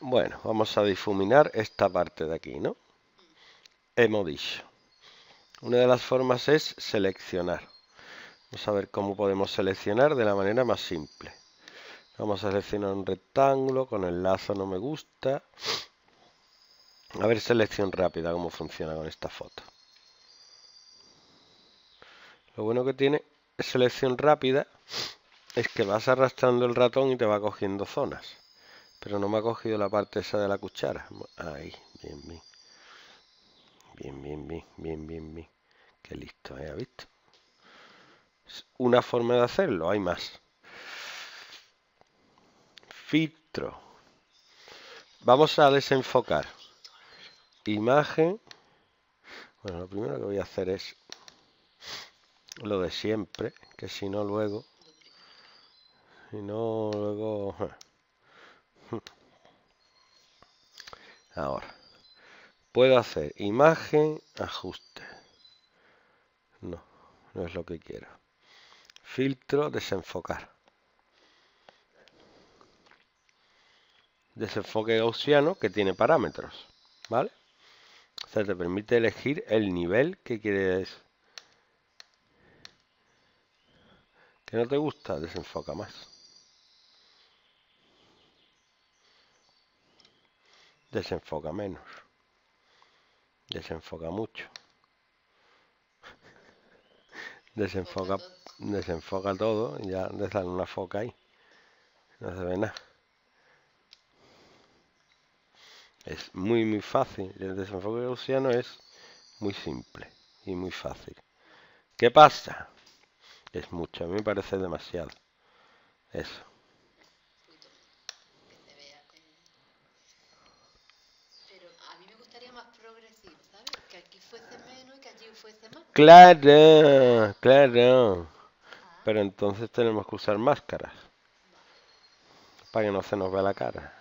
Bueno, vamos a difuminar esta parte de aquí, ¿no? Hemos dicho. Una de las formas es seleccionar. Vamos a ver cómo podemos seleccionar de la manera más simple. Vamos a seleccionar un rectángulo, con el lazo no me gusta. A ver selección rápida, cómo funciona con esta foto. Lo bueno que tiene selección rápida es que vas arrastrando el ratón y te va cogiendo zonas. Pero no me ha cogido la parte esa de la cuchara. Ahí, bien, bien. Bien, bien, bien, bien, bien, bien. Qué listo, ¿eh? ¿Ha visto? Una forma de hacerlo, hay más. Filtro. Vamos a desenfocar. Imagen. Bueno, lo primero que voy a hacer es lo de siempre, que si no luego... Si no luego... Ahora, puedo hacer imagen, ajuste. No, no es lo que quiero. Filtro, desenfocar. Desenfoque gaussiano que tiene parámetros, ¿vale? O sea, te permite elegir el nivel que quieres. ¿Que no te gusta? Desenfoca más. Desenfoca menos, desenfoca mucho, desenfoca, desenfoca todo y ya le una foca ahí, no se ve nada. Es muy muy fácil, el desenfoque gaussiano es muy simple y muy fácil. ¿Qué pasa? Es mucho, a mí me parece demasiado. Eso. Claro, claro. Pero entonces tenemos que usar máscaras. Para que no se nos vea la cara.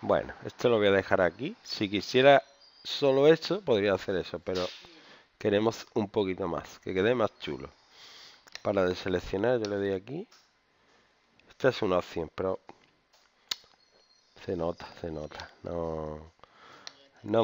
Bueno, esto lo voy a dejar aquí. Si quisiera solo eso, podría hacer eso. Pero queremos un poquito más. Que quede más chulo. Para deseleccionar, yo le doy aquí. Esta es una opción, pero... Se nota, se nota. No... No